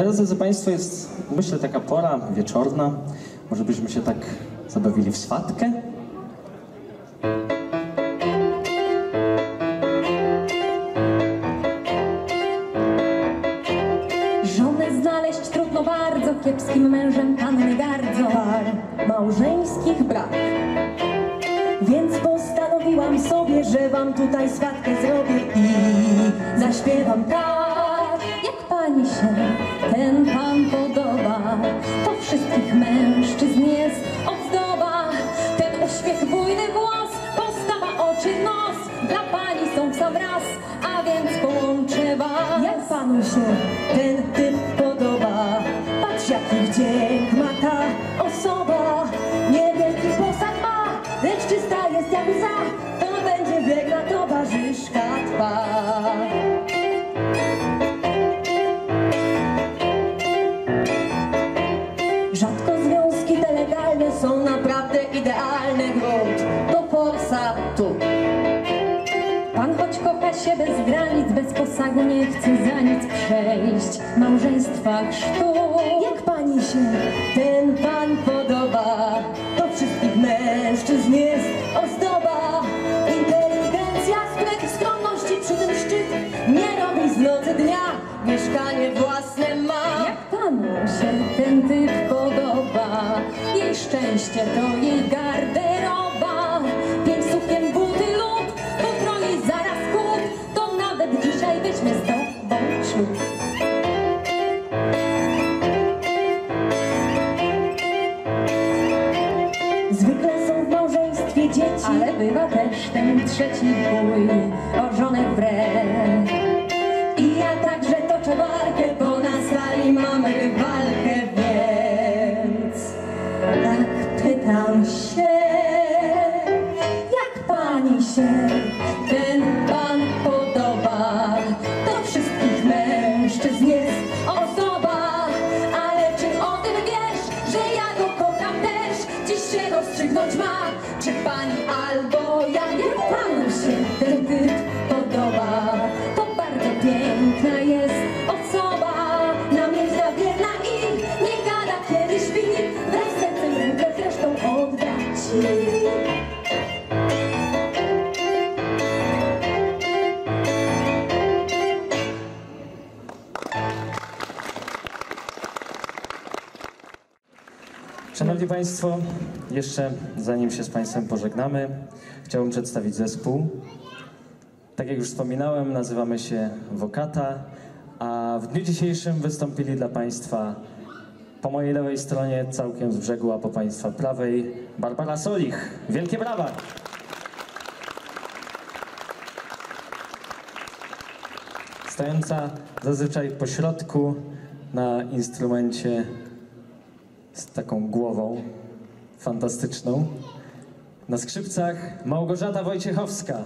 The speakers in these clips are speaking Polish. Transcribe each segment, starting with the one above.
teraz, drodzy Państwo, jest myślę taka pora wieczorna. Może byśmy się tak zabawili w swatkę? Żonę znaleźć trudno bardzo, kiepskim mężem panny gardzą. par małżeńskich brak. Więc postanowiłam sobie, że wam tutaj swatkę zrobię i zaśpiewam tak. Pani się ten pan podoba, to wszystkich mężczyzn jest ozdoba. Ten uśmiech, bujny włos, postawa, oczy, nos, dla pani są w sam raz, a więc połączę was. Jak panu się ten typ się bez granic, bez posagu nie chce za nic przejść. Małżeństwa chrztu. Jak pani się ten pan podoba? To wszystkich mężczyzn jest ozdoba. Inteligencja, spryt, skromności przy tym szczyt. Nie robi z nocy dnia, mieszkanie własne ma. Jak panu się ten typ podoba? Jej szczęście to jej garderoba. Zwykle są w małżeństwie dzieci, Ale bywa też ten trzeci bój o żonę wre. Szanowni Państwo, jeszcze zanim się z Państwem pożegnamy, chciałbym przedstawić zespół. Tak jak już wspominałem, nazywamy się Wokata, a w dniu dzisiejszym wystąpili dla Państwa po mojej lewej stronie, całkiem z brzegu, a po Państwa prawej, Barbara Solich. Wielkie brawa! Stojąca zazwyczaj po środku na instrumencie z taką głową fantastyczną. Na skrzypcach Małgorzata Wojciechowska.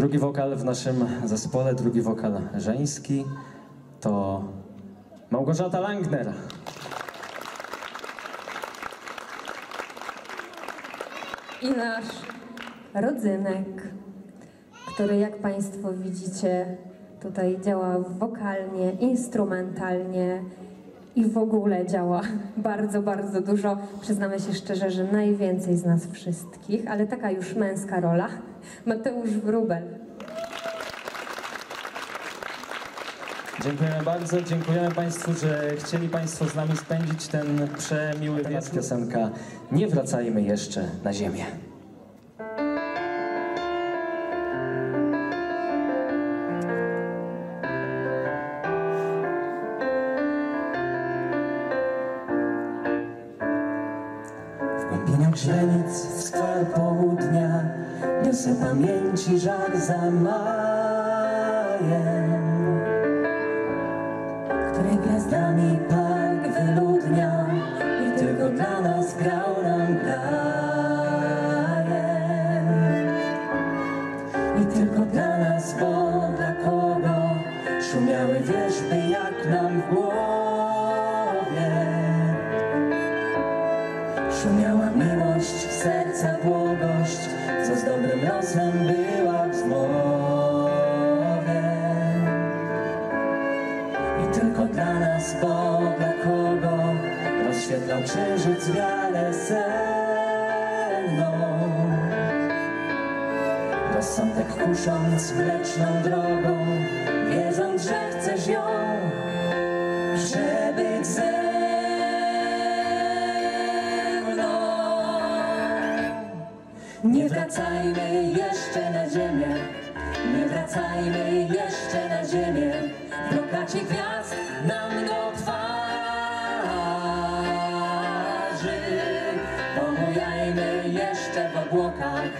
Drugi wokal w naszym zespole, drugi wokal żeński to Małgorzata Langner. I nasz rodzynek, który jak Państwo widzicie tutaj działa wokalnie, instrumentalnie i w ogóle działa bardzo, bardzo dużo. Przyznamy się szczerze, że najwięcej z nas wszystkich, ale taka już męska rola. Mateusz Wrubel. Dziękujemy bardzo, dziękujemy Państwu, że chcieli Państwo z nami spędzić ten przemiły wieczór. Piosenka Nie wracajmy jeszcze na ziemię. Żar za majem Której gwiazdami park wyludnia I tylko dla nas grał nam grajem I tylko dla nas, bo dla kogo Szumiały wierzby jak nam w głowie. Szumiała miłość, serca błogość, tym była w zmowie. I tylko dla nas, bo dla kogo Rozświetlał księżyc wiarę senną Rozsądek kusząc mleczną drogą Wiedząc, że chcesz ją wracajmy jeszcze na ziemię, nie wracajmy jeszcze na ziemię. W brokacie gwiazd nam do twarzy. Pobujajmy jeszcze w obłokach,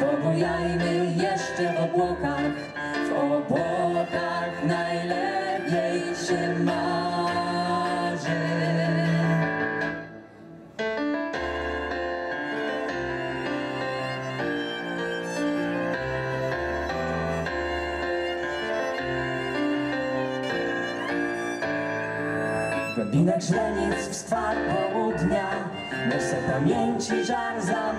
pobujajmy jeszcze w obłokach. W obłokach najlepiej się marzy. Głębinach źrenic w skwar południa Niosę pamięci żar za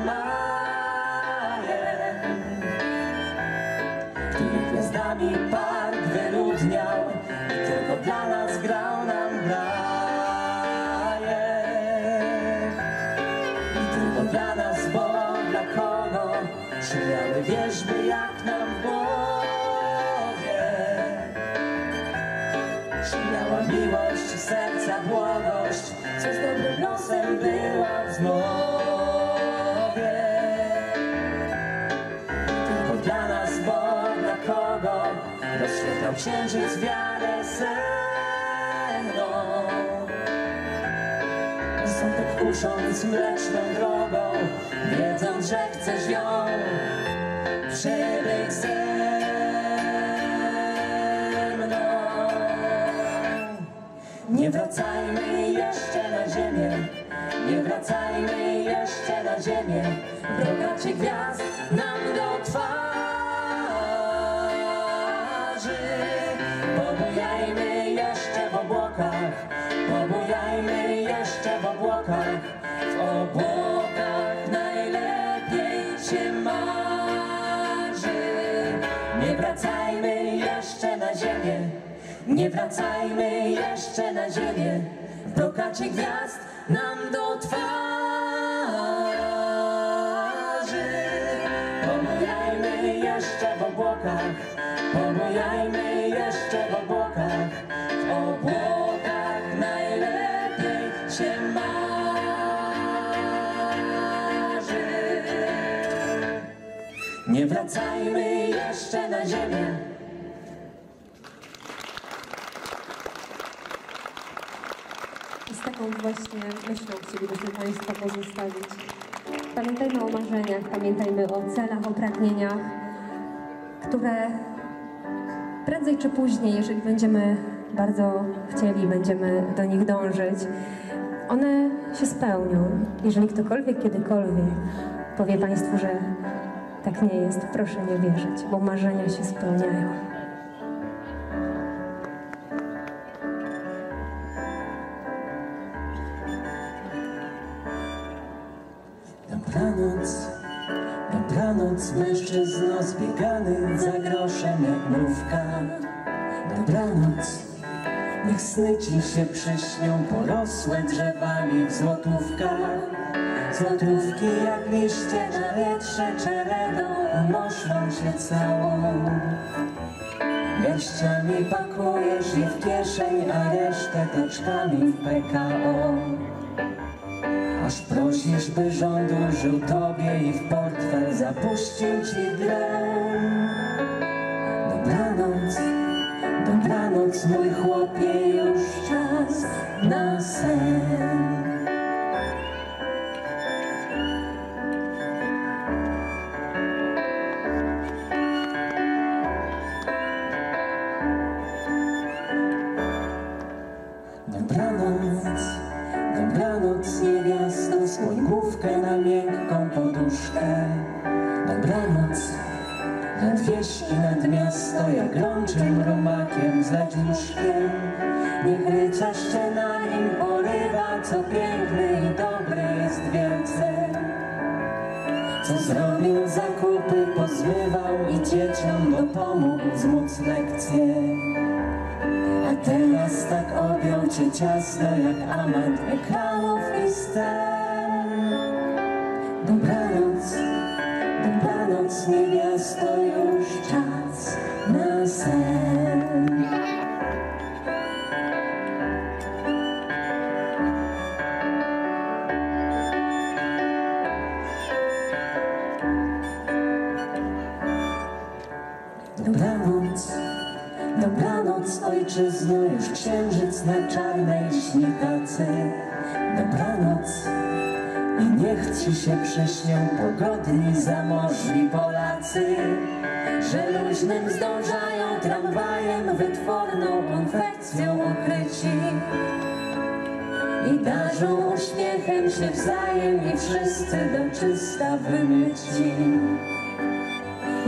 Który gwiazdami park wyludniał I tylko dla nas grał nam graje I tylko dla nas, bo dla kogo? Szumiały wierzby jak nam w głowie błogość, co z dobrym losem była w zmowie. Tylko dla nas, bo dla kogo rozświetlał księżyc wiarę senną. Sątek kusząc mleczną drogą, wiedząc, że chcesz ją przebyć ze wracajmy jeszcze na ziemię, nie wracajmy jeszcze na ziemię. W rogacie gwiazd nam do twarzy. Nie wracajmy jeszcze na ziemię. W brokacie gwiazd nam do twarzy. Pobujajmy jeszcze w obłokach, pobujajmy jeszcze w obłokach. W obłokach najlepiej się marzy. Nie wracajmy jeszcze na ziemię. I z taką właśnie myślą chcielibyśmy Państwa pozostawić. Pamiętajmy o marzeniach, pamiętajmy o celach, o pragnieniach, które prędzej czy później, jeżeli będziemy bardzo chcieli, będziemy do nich dążyć, one się spełnią. Jeżeli ktokolwiek kiedykolwiek powie Państwu, że tak nie jest, proszę nie wierzyć, bo marzenia się spełniają. Dobranoc mężczyzno zbiegany za groszem jak mrówka. Dobranoc, niech sny ci się przyśnią porosłe drzewami w złotówkach. Złotówki jak liście na wietrze czeredą unoszą się całą. Garściami pakujesz je w kieszeń, a resztę teczkami w PKO. Aż prosisz, by rząd użył tobie i w portfel zapuścił ci grę. Dobranoc, dobranoc, mój chłopie, już czas na sen. grączym rumakiem zleć łóżkiem. Niech rycerz cię na nim porywa, co piękny i dobry jest wielce. Co zrobił zakupy, pozmywał i dzieciom dopomógł zmóc lekcje. A teraz tak objął cię ciasno jak amant ekranów i scen. Dobranoc, dobranoc niewiasto, tacy. Dobranoc i niech ci się przyśnią pogodni, zamożni Polacy, że luźnym zdążają tramwajem wytworną konfekcją ukryci. I darzą uśmiechem się wzajem i wszyscy do czysta wymyci.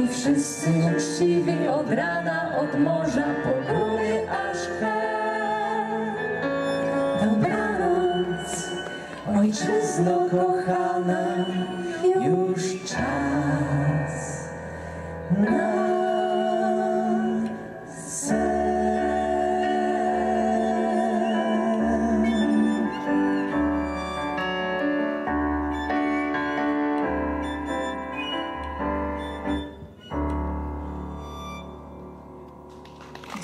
I wszyscy uczciwi od rana, od morza po góry aż her. Ojczyzno kochana, już czas na.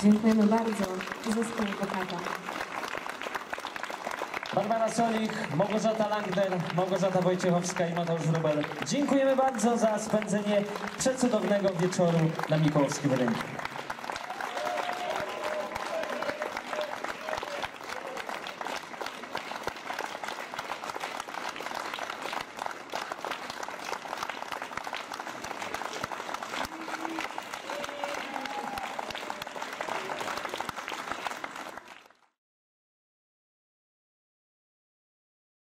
Dziękujemy bardzo. Zespół Wokata. Barbara Solik, Małgorzata Langner, Małgorzata Wojciechowska i Mateusz Wróbel. Dziękujemy bardzo za spędzenie przecudownego wieczoru na Mikołowskim Rynku.